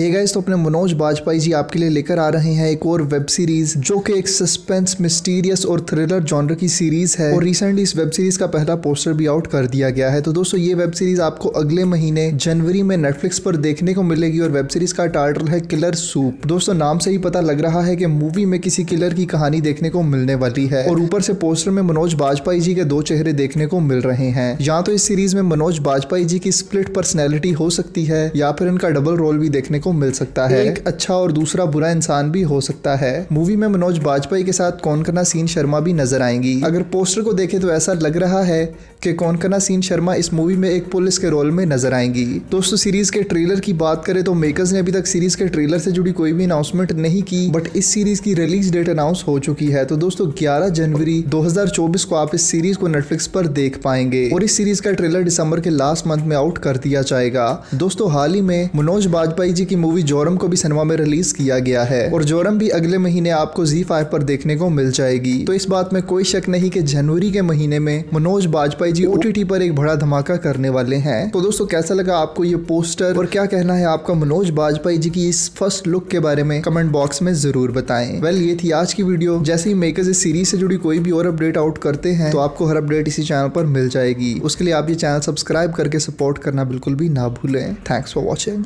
Hey guys तो अपने मनोज बाजपेयी जी आपके लिए लेकर आ रहे हैं एक और वेब सीरीज़ जो कि एक सस्पेंस मिस्टीरियस और थ्रिलर जॉनर की सीरीज़ है। और रिसेंटली इस वेब सीरीज़ का पहला पोस्टर भी आउट कर दिया गया है। तो दोस्तों, ये वेब सीरीज़ आपको अगले महीने जनवरी में नेटफ्लिक्स पर देखने को मिलेगी और वेब सीरीज़ का टाइटल है किलर सूप दोस्तों, नाम से ही पता लग रहा है कि मूवी में किसी किलर की कहानी देखने को मिलने वाली है। और ऊपर से पोस्टर में मनोज बाजपेयी जी के दो चेहरे देखने को मिल रहे हैं। या तो इस सीरीज़ में मनोज बाजपेयी जी की स्प्लिट पर्सनैलिटी हो सकती है, या फिर इनका डबल रोल भी देखने को मिल सकता है। एक अच्छा और दूसरा बुरा इंसान भी हो सकता है। मूवी में मनोज बाजपेयी के साथ कौनकना सीन शर्मा भी नज़र आएँगी। अगर पोस्टर को देखे तो ऐसा लग रहा है कि कौनकना सीन शर्मा इस मूवी में एक पुलिस के रोल में नज़र आएँगी। दोस्तों, सीरीज़ के ट्रेलर की बात करें तो मेकर्स ने अभी तक सीरीज़ के ट्रेलर से जुड़ी कोई भी अनाउंसमेंट नहीं की बट इस सीरीज़ की रिलीज़ डेट अनाउंस हो चुकी है। तो दोस्तों 11 जनवरी 2024 को आप इस सीरीज़ को नेटफ्लिक्स पर देख पाएँगे और इस सीरीज़ का ट्रेलर दिसंबर के लास्ट मंथ में आउट कर दिया जाएगा। दोस्तों, हाल ही में मनोज बाजपेयी जी की मूवी जोरम को भी सिनेमा में रिलीज़ किया गया है। और जोरम भी अगले महीने आपको जी फाइव पर देखने को मिल जाएगी। तो इस बात में कोई शक नहीं की जनवरी के महीने में मनोज बाजपेयी जी ओटीटी पर एक बड़ा धमाका करने वाले हैं। तो दोस्तों, कैसा लगा आपको ये पोस्टर और क्या कहना है आपका मनोज बाजपेयी जी की इस फ़र्स्ट लुक के बारे में? कमेंट बॉक्स में ज़रूर बताएँ। वेल ये थी आज की वीडियो जैसे ही मेकर्स इस सीरीज़ से जुड़ी कोई भी और अपडेट आउट करते हैं तो आपको हर अपडेट इसी चैनल पर मिल जाएगी। उसके लिए आप ये चैनल सब्सक्राइब करके सपोर्ट करना बिल्कुल भी ना भूलें। Thanks for watching